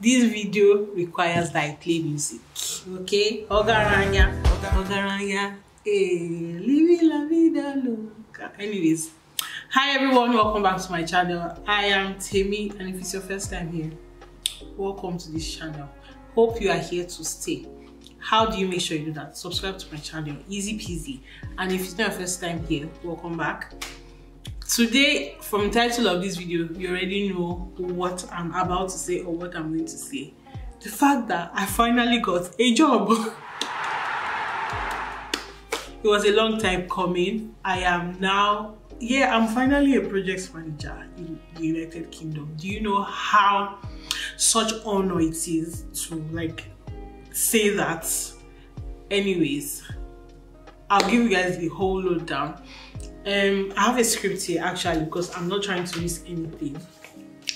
this video requires I play music. Okay? Ogaranya. Ogaranya. Eh, hey, living la vida loca. Anyways, hi everyone, welcome back to my channel. I am Temi, and if it's your first time here, welcome to this channel. Hope you are here to stay. How do you make sure you do that? Subscribe to my channel, easy peasy. And if it's not your first time here, welcome back. Today, from title of this video, you already know what I'm about to say or what I'm going to say. The fact that I finally got a job. it was a long time coming. I am now, yeah, I'm finally a project manager in the United Kingdom. Do you know how such honor it is to like say that? Anyways, I'll give you guys the whole lowdown. Um, I have a script here actually because I'm not trying to risk anything.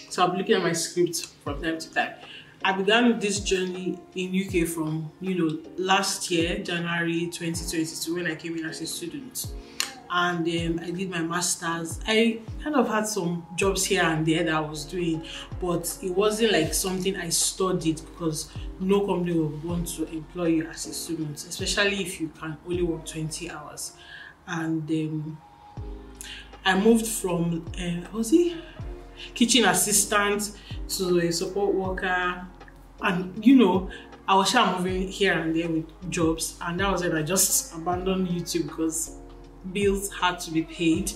So I'm looking at my script from time to time. I began this journey in UK from, you know, last year, January 2022, when I came in as a student. And um, I did my master's. I kind of had some jobs here and there that I was doing, but it wasn't like something I studied because no company would want to employ you as a student, especially if you can only work 20 hours. And um, I moved from, uh, was it kitchen assistant to a support worker, and you know, I was sure moving here and there with jobs, and that was when I just abandoned YouTube because bills had to be paid.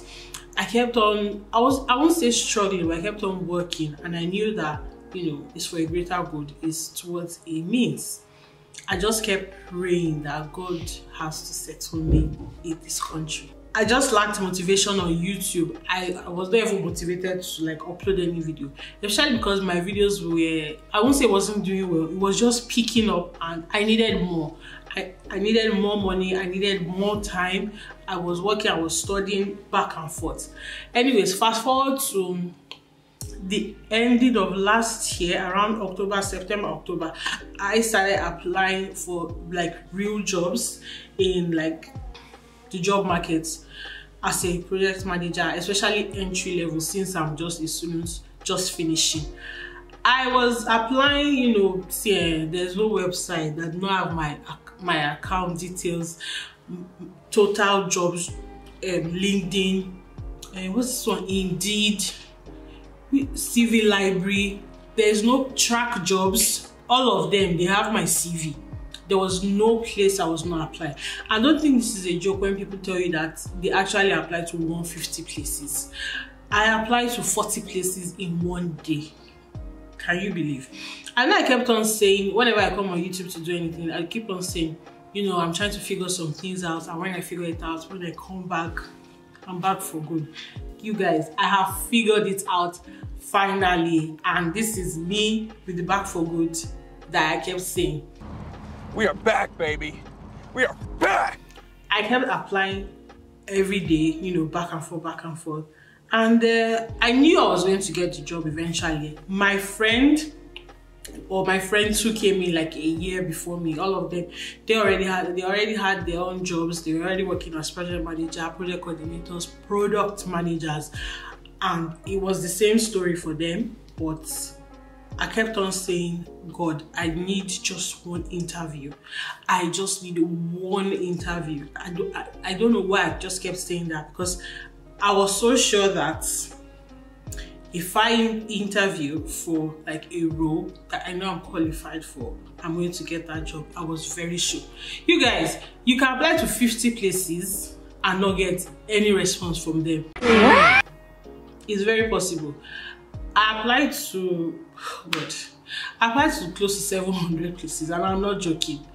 I kept on, I was, I won't say struggling, but I kept on working, and I knew that you know it's for a greater good, it's towards a means. I just kept praying that God has to settle me in this country. I just lacked motivation on YouTube. I, I was not even motivated to like upload any video, especially because my videos were, I won't say it wasn't doing well, it was just picking up and I needed more. I, I needed more money, I needed more time. I was working, I was studying back and forth. Anyways, fast forward to the ending of last year around october september october i started applying for like real jobs in like the job market as a project manager especially entry level since i'm just a student just finishing i was applying you know see eh, there's no website that don't have my my account details total jobs um, linkedin uh, what's this one? Indeed cv library. There's no track jobs. All of them they have my cv there was no place i was not applying i don't think this is a joke when people tell you that they actually apply to 150 places. I applied to 40 places in one day. Can you believe? And i kept on saying whenever i come on youtube to do anything i keep on saying you know i'm trying to figure some things out and when i figure it out when i come back i'm back for good. You guys i have figured it out finally and this is me with the back for good that i kept saying. We are back baby. We are back. I kept applying every day you know back and forth back and forth. And uh, i knew i was going to get the job eventually. My friend or my friends who came in like a year before me all of them they already had they already had their own jobs they were already working as project manager project coordinators product managers and it was the same story for them but I kept on saying, God, I need just one interview. I just need one interview. I don't, I, I don't know why I just kept saying that because I was so sure that if I interview for like a role that I know I'm qualified for, I'm going to get that job. I was very sure. You guys, you can apply to 50 places and not get any response from them. It's very possible. I applied to, God, I applied to close to 700 places and I'm not joking.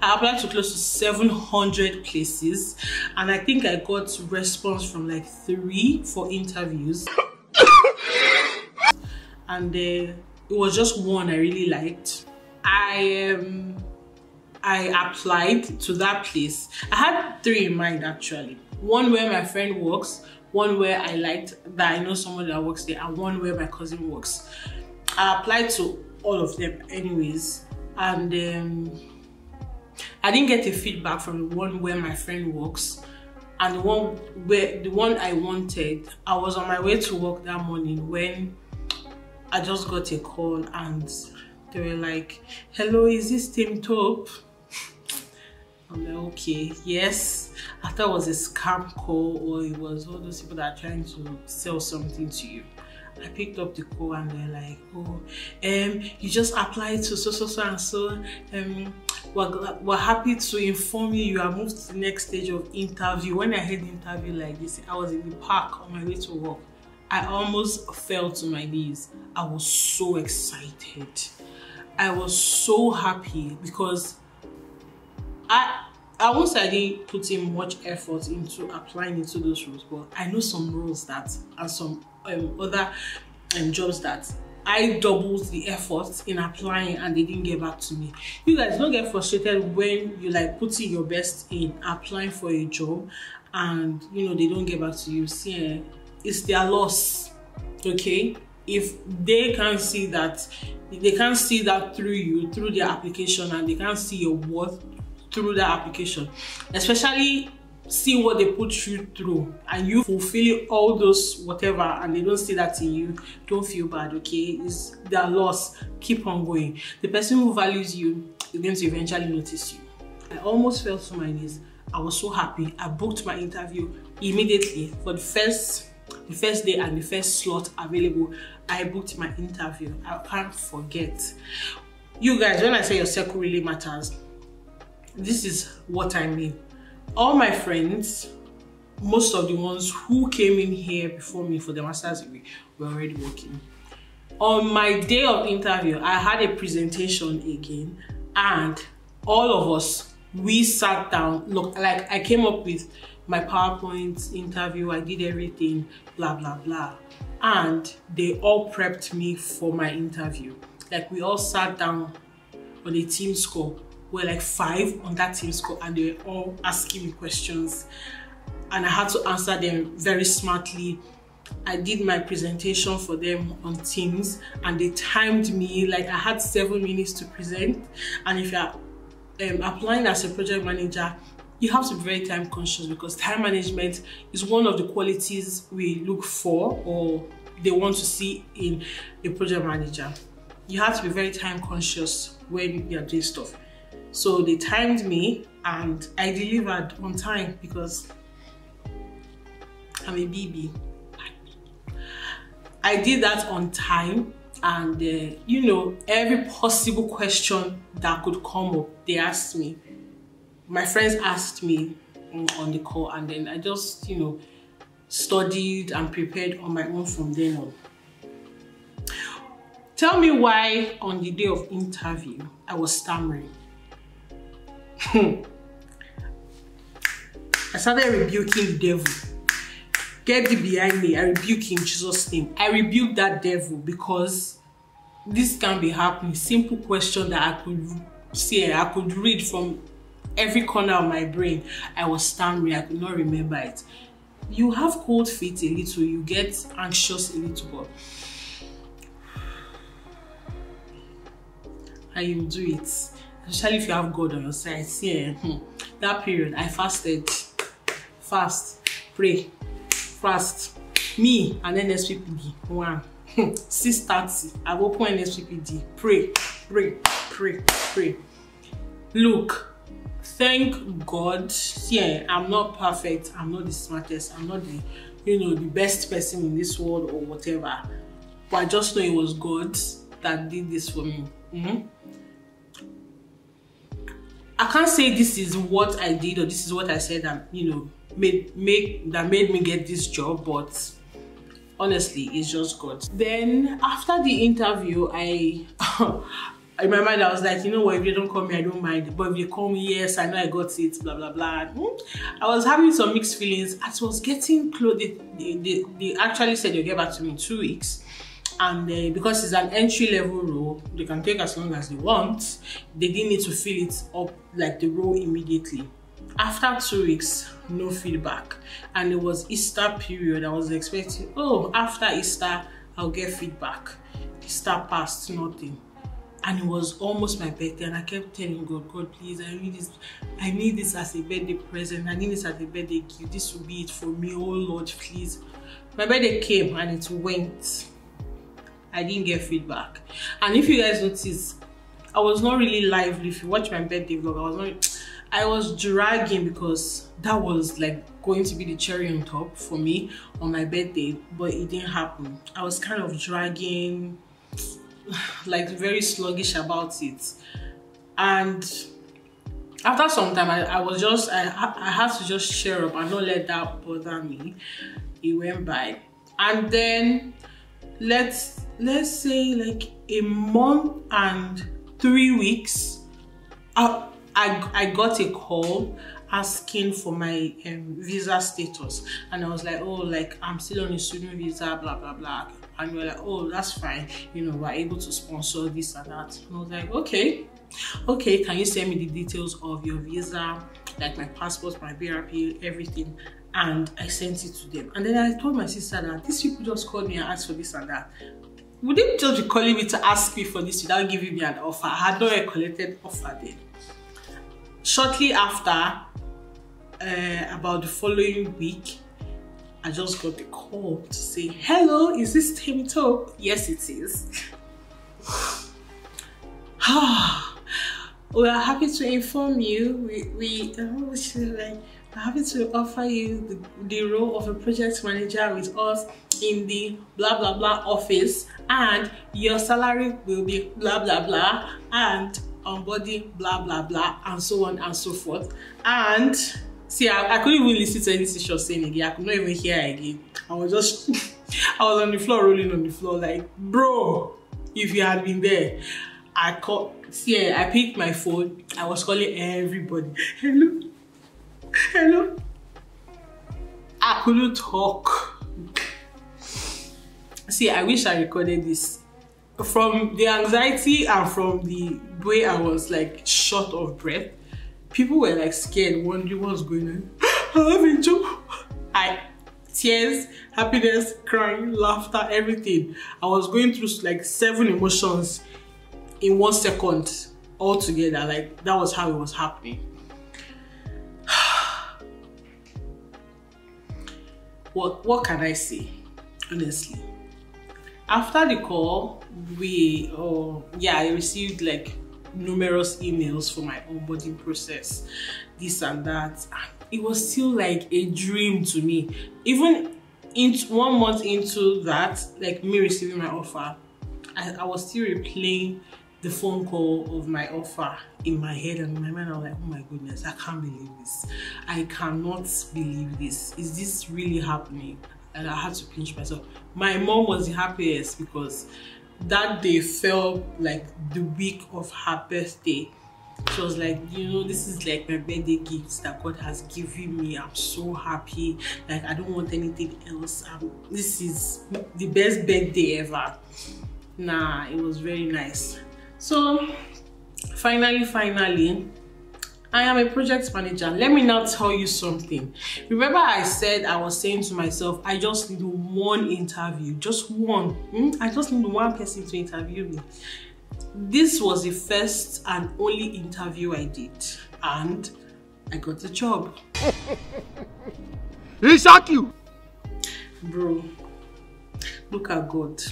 I applied to close to 700 places and I think I got response from like three for interviews. And uh, it was just one I really liked. I um, I applied to that place. I had three in mind actually. One where my friend works, one where I liked that I know someone that works there, and one where my cousin works. I applied to all of them anyways, and um, I didn't get a feedback from the one where my friend works. And the one where the one I wanted, I was on my way to work that morning when I just got a call and They were like, hello, is this Temitope? I'm like, okay, yes. I thought it was a scam call or it was all those people that are trying to sell something to you. I picked up the call and they're like, oh, um, you just applied to so, so, so, and so. Um, we're, we're happy to inform you you are moved to the next stage of interview. When I heard interview like this, I was in the park on my way to work. I almost fell to my knees. I was so excited. I was so happy because I I won't say I didn't put in much effort into applying into those roles, but I know some roles that and some um, other um, jobs that I doubled the effort in applying and they didn't get back to me. You guys don't get frustrated when you like putting your best in applying for a job and you know they don't get back to you. See, eh, it's their loss. Okay, if they can't see that, they can't see that through you through their application and they can't see your worth through that application, especially see what they put you through and you fulfill all those whatever and they don't see that in you don't feel bad okay? It's their loss. Keep on going. The person who values you is going to eventually notice you. I almost fell to my knees. I was so happy. I booked my interview immediately for the first the first day and the first slot available i booked my interview. I can't forget. You guys when i say your circle really matters this is what i mean. All my friends, most of the ones who came in here before me for the master's degree were already working. On my day of interview, I had a presentation again and all of us, we sat down, look, like I came up with my PowerPoint interview, I did everything, blah, blah, blah. And they all prepped me for my interview. Like we all sat down on a Teams call We're like five on that Teams call and they were all asking me questions and I had to answer them very smartly. I did my presentation for them on Teams and they timed me like I had seven minutes to present and if you're um, applying as a project manager you have to be very time conscious because time management is one of the qualities we look for or they want to see in a project manager. You have to be very time conscious when you're doing stuff. So they timed me and I delivered on time because I'm a BB. I did that on time and uh, you know every possible question that could come up they asked me my friends asked me on the call and then i just you know studied and prepared on my own from then on tell me why on the day of interview i was stammering I started rebuking the devil. Get behind me. I rebuke in Jesus' name. I rebuke that devil because this can be happening. Simple question that I could see, I could read from every corner of my brain. I was stammering. I could not remember it. You have cold feet a little. You get anxious a little, but and you do it especially if you have God on your side. See, eh, hmm, that period, I fasted, fast, pray, fast. Me and NSPPD, one, hmm, 630, I've opened NSPPD, pray, pray, pray, pray. Look, thank God, yeah, I'm not perfect, I'm not the smartest, I'm not the, you know, the best person in this world or whatever. But I just know it was God that did this for me. Mm -hmm. I can't say this is what I did or this is what I said that you know made make that made me get this job, but honestly, it's just God. Then after the interview, I in my mind I was like, you know what, if you don't call me, I don't mind. But if you call me, yes, I know I got it, blah blah blah. Hmm? I was having some mixed feelings. As was getting close, they, they, they, they actually said you'll get back to me in two weeks and uh, because it's an entry level role they can take as long as they want they didn't need to fill it up like the role immediately after two weeks no feedback and it was easter period i was expecting oh after easter i'll get feedback easter passed nothing and it was almost my birthday and i kept telling god god please i need this i need this as a birthday present i need this as a birthday gift this will be it for me oh lord please my birthday came and it went I didn't get feedback. And if you guys notice, I was not really lively. If you watch my birthday vlog, I was not I was dragging because that was like going to be the cherry on top for me on my birthday, but it didn't happen. I was kind of dragging, like very sluggish about it. And after some time, I, I was just, I, I had to just cheer up and not let that bother me. It went by. And then let's, let's say like a month and three weeks, I, I, I got a call asking for my um, visa status and I was like oh like I'm still on a student visa blah blah blah and we are like oh that's fine. You know we're able to sponsor this and that. And I was like okay. Okay can you send me the details of your visa like my passport my BRP everything? And I sent it to them. And then I told my sister that these people just called me and asked for this and that. Would they just be calling me to ask me for this without giving me an offer? I had not a collected offer then. Shortly after uh, about the following week i just got the call to say hello is this Temitope? yes it is. We are happy to inform you. We we uh, like we're happy to offer you the, the role of a project manager with us in the blah blah blah office. And your salary will be blah blah blah. And on body blah blah blah and so on and so forth. And see I, I couldn't even listen to anything she was saying again. I could not even hear again. I was just I was on the floor rolling on the floor like bro if you had been there. I called see I picked my phone. I was calling everybody. Hello? Hello? I couldn't talk. See I wish I recorded this. From the anxiety and from the way I was like short of breath, people were like scared, wondering what's going on. I love job. I tears, happiness, crying, laughter, everything. I was going through like seven emotions in one second all together. Like that was how it was happening. what what can I say? Honestly after the call we oh yeah i received like numerous emails for my onboarding process this and that it was still like a dream to me even in one month into that like me receiving my offer I, I was still replaying the phone call of my offer in my head and in my mind. I was like, oh my goodness, I can't believe this. I cannot believe this. Is this really happening? and I had to pinch myself. My mom was the happiest because that day felt like the week of her birthday. She was like, you know, this is like my birthday gifts that God has given me. I'm so happy. Like, I don't want anything else. Um, this is the best birthday ever. Nah, it was very nice. So, finally, finally, I am a project manager. Let me now tell you something. Remember I said I was saying to myself, I just need one interview, just one. Hmm? I just need one person to interview me. This was the first and only interview I did and I got the job. he shot you! Bro, look at God.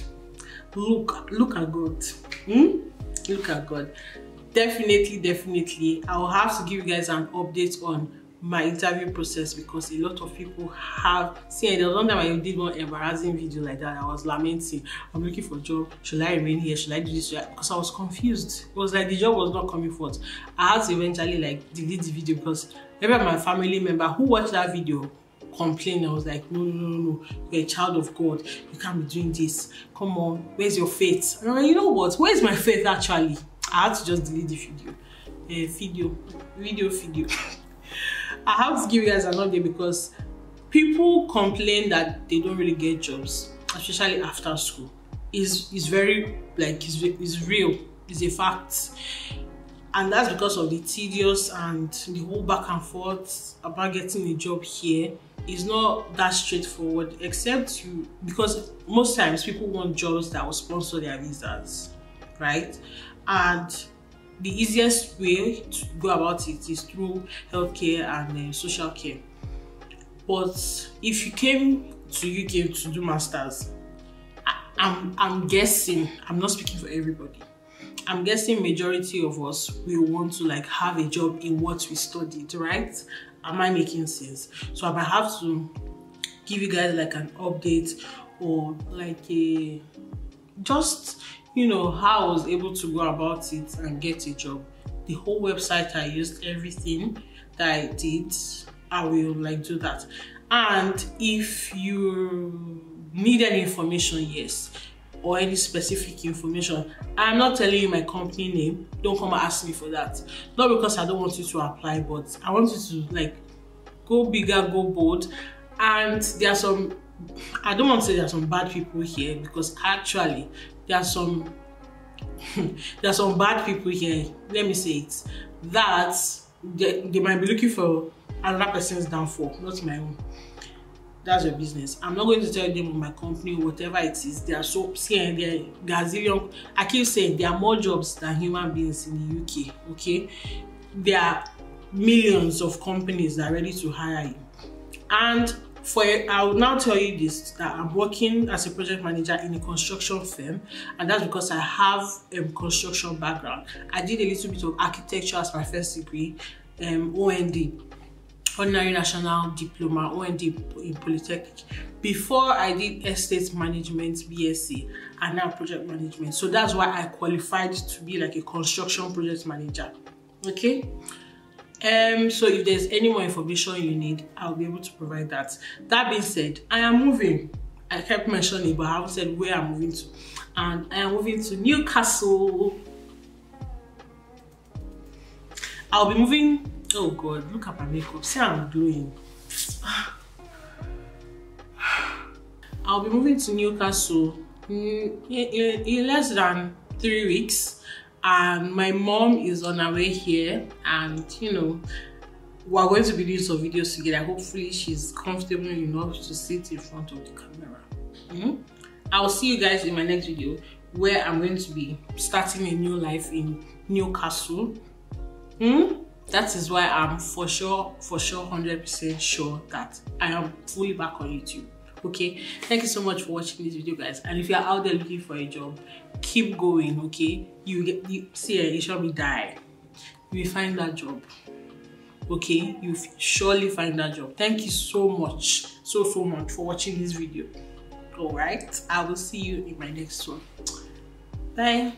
Look, look at God. Hmm? Look at God definitely definitely i will have to give you guys an update on my interview process because a lot of people have seen there was one time i did one embarrassing video like that. I was lamenting. I'm looking for a job. Should i remain here? Should i do this? Because i was confused. It was like the job was not coming forth. I had to eventually like delete the video because every my family member who watched that video complained i was like no no no no. You're a child of god. You can't be doing this. Come on. Where's your faith? And I'm like, you know what? Where's my faith actually I had to just delete the video. Uh, video, video, video. I have to give you guys an update because people complain that they don't really get jobs, especially after school. Is is very like is is real. It's a fact, and that's because of the tedious and the whole back and forth about getting a job here is not that straightforward except you because most times people want jobs that will sponsor their visas right and the easiest way to go about it is through healthcare and uh, social care but if you came to uk to do masters I, I'm I'm guessing, I'm not speaking for everybody. I'm guessing majority of us will want to like have a job in what we studied, right? Am I making sense? So I might have to give you guys like an update or like a just you know how I was able to go about it and get a job. The whole website I used, everything that I did, I will like do that. And if you need any information, yes, or any specific information, I'm not telling you my company name. Don't come and ask me for that. Not because I don't want you to apply, but I want you to like go bigger, go bold. And there are some I don't want to say there are some bad people here because actually there are some there are some bad people here. Let me say it. That they, they might be looking for another person's downfall, not my own. That's your business. I'm not going to tell them of my company, whatever it is. There are so see, there, there are zillion. I keep saying there are more jobs than human beings in the UK. Okay, there are millions of companies that are ready to hire you, and for I will now tell you this that I'm working as a project manager in a construction firm, and that's because I have a construction background. I did a little bit of architecture as my first degree, um, OND, Ordinary National Diploma, OND in Polytechnic. Before I did estate management, BSc, and now project management. So that's why I qualified to be like a construction project manager. Okay. Um, so if there's any more information you need, I'll be able to provide that. That being said, I am moving. I kept mentioning, but I haven't said where I'm moving to. And I am moving to Newcastle. I'll be moving. Oh God, look at my makeup. See how I'm doing. I'll be moving to Newcastle in, in, in less than three weeks and my mom is on her way here and you know we're going to be doing some videos together hopefully she's comfortable enough to sit in front of the camera mm-hmm. i'll see you guys in my next video where i'm going to be starting a new life in newcastle mm? that is why i'm for sure for sure 100 percent sure that i am fully back on youtube okay thank you so much for watching this video guys. And if you're out there looking for a job keep going okay? You get you see eh, you shall be die. You will find that job okay? You surely find that job. Thank you so much so so much for watching this video. All right i will see you in my next one. Bye